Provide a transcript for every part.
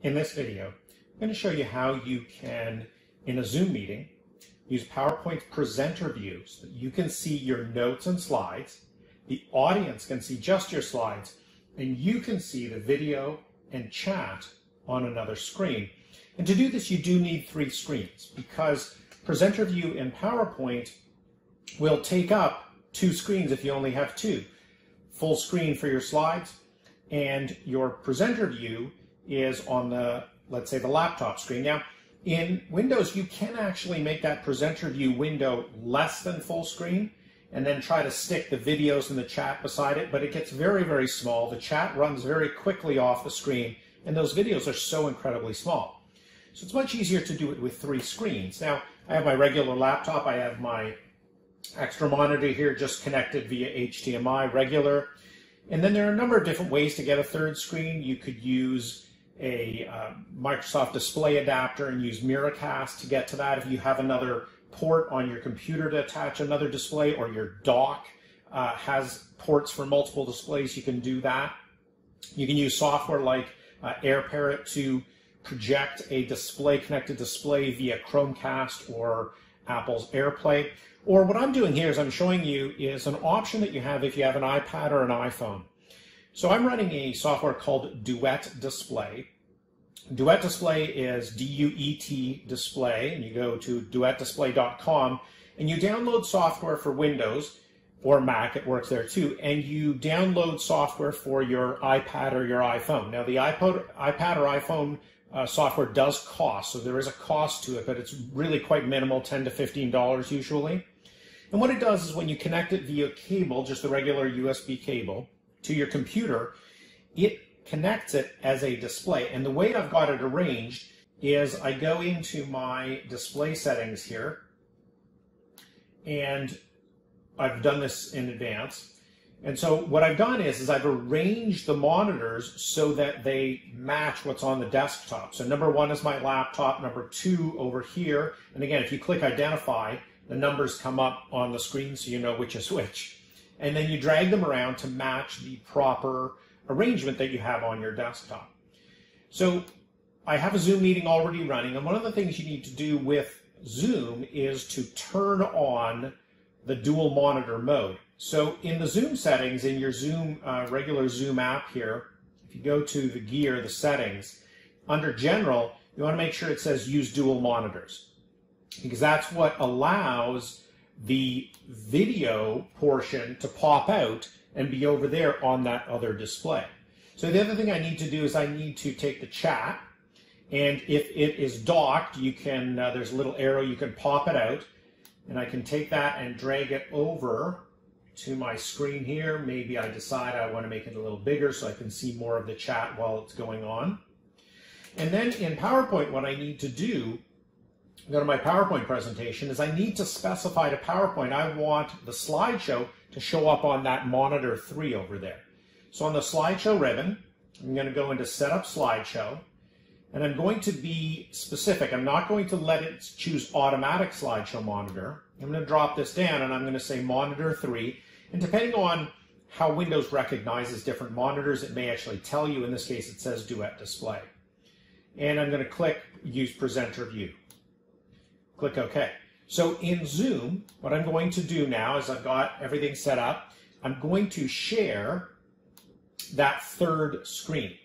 In this video, I'm going to show you how you can, in a Zoom meeting, use PowerPoint presenter view so that you can see your notes and slides, the audience can see just your slides, and you can see the video and chat on another screen. And to do this, you do need three screens because presenter view in PowerPoint will take up two screens if you only have two. Full screen for your slides, and your presenter view is on the, let's say, the laptop screen. Now, in Windows, you can actually make that presenter view window less than full screen and then try to stick the videos and the chat beside it, but it gets very, very small. The chat runs very quickly off the screen, and those videos are so incredibly small. So it's much easier to do it with three screens. Now, I have my regular laptop, I have my extra monitor here just connected via HDMI regular. And then there are a number of different ways to get a third screen. You could use a uh, Microsoft display adapter and use Miracast to get to that. If you have another port on your computer to attach another display or your dock uh, has ports for multiple displays, you can do that. You can use software like uh, AirParrot to project a display connected display via Chromecast or Apple's AirPlay. Or what I'm doing here is I'm showing you is an option that you have if you have an iPad or an iPhone. So I'm running a software called Duet Display. Duet Display is D-U-E-T display, and you go to duetdisplay.com and you download software for Windows or Mac, it works there too, and you download software for your iPad or your iPhone. Now the iPod, iPad or iPhone uh, software does cost, so there is a cost to it, but it's really quite minimal, 10 to $15 usually. And what it does is when you connect it via cable, just the regular USB cable, to your computer, it connects it as a display. And the way I've got it arranged is I go into my display settings here, and I've done this in advance. And so what I've done is, is I've arranged the monitors so that they match what's on the desktop. So number one is my laptop, number two over here. And again, if you click identify, the numbers come up on the screen so you know which is which and then you drag them around to match the proper arrangement that you have on your desktop. So I have a Zoom meeting already running, and one of the things you need to do with Zoom is to turn on the dual monitor mode. So in the Zoom settings, in your Zoom uh, regular Zoom app here, if you go to the gear, the settings, under general, you want to make sure it says use dual monitors because that's what allows the video portion to pop out and be over there on that other display. So the other thing I need to do is I need to take the chat and if it is docked, you can, uh, there's a little arrow, you can pop it out and I can take that and drag it over to my screen here. Maybe I decide I want to make it a little bigger so I can see more of the chat while it's going on. And then in PowerPoint, what I need to do go to my PowerPoint presentation is I need to specify to PowerPoint I want the slideshow to show up on that monitor 3 over there. So on the slideshow ribbon, I'm going to go into setup slideshow and I'm going to be specific. I'm not going to let it choose automatic slideshow monitor. I'm going to drop this down and I'm going to say monitor 3 and depending on how Windows recognizes different monitors, it may actually tell you. In this case, it says Duet Display. And I'm going to click Use Presenter View. Click OK. So in Zoom, what I'm going to do now is I've got everything set up. I'm going to share that third screen.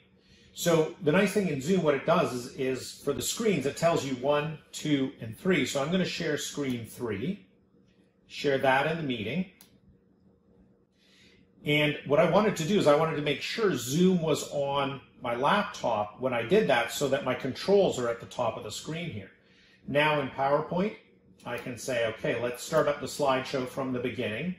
So the nice thing in Zoom, what it does is, is for the screens, it tells you one, two, and three. So I'm going to share screen three, share that in the meeting. And what I wanted to do is I wanted to make sure Zoom was on my laptop when I did that so that my controls are at the top of the screen here. Now in PowerPoint, I can say, okay, let's start up the slideshow from the beginning.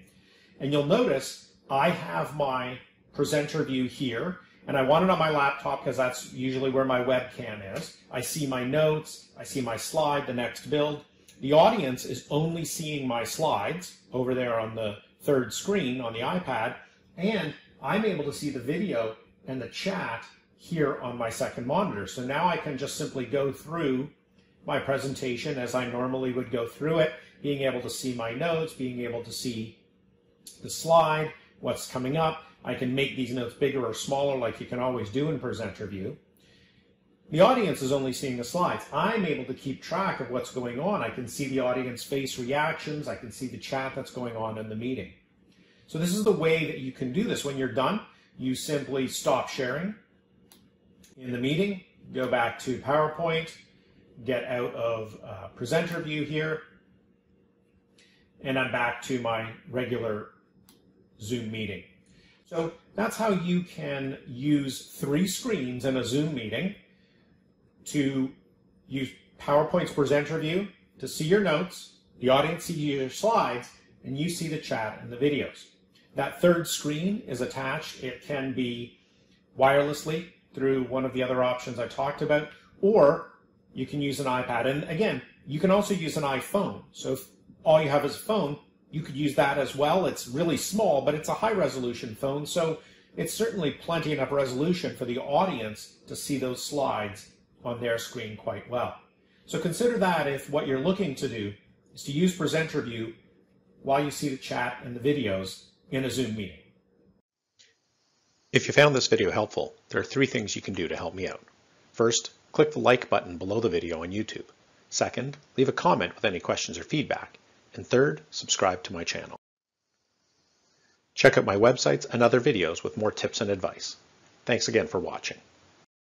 And you'll notice I have my presenter view here, and I want it on my laptop because that's usually where my webcam is. I see my notes, I see my slide, the next build. The audience is only seeing my slides over there on the third screen on the iPad, and I'm able to see the video and the chat here on my second monitor. So now I can just simply go through my presentation as I normally would go through it, being able to see my notes, being able to see the slide, what's coming up. I can make these notes bigger or smaller like you can always do in presenter view. The audience is only seeing the slides. I'm able to keep track of what's going on. I can see the audience face reactions. I can see the chat that's going on in the meeting. So this is the way that you can do this. When you're done, you simply stop sharing in the meeting, go back to PowerPoint, get out of uh, presenter view here, and I'm back to my regular Zoom meeting. So that's how you can use three screens in a Zoom meeting to use PowerPoint's presenter view to see your notes, the audience sees your slides, and you see the chat and the videos. That third screen is attached. It can be wirelessly through one of the other options I talked about, or you can use an iPad. And again, you can also use an iPhone. So if all you have is a phone, you could use that as well. It's really small, but it's a high resolution phone. So it's certainly plenty enough resolution for the audience to see those slides on their screen quite well. So consider that if what you're looking to do is to use presenter view while you see the chat and the videos in a Zoom meeting. If you found this video helpful, there are three things you can do to help me out. First, click the like button below the video on YouTube. Second, leave a comment with any questions or feedback. And third, subscribe to my channel. Check out my websites and other videos with more tips and advice. Thanks again for watching.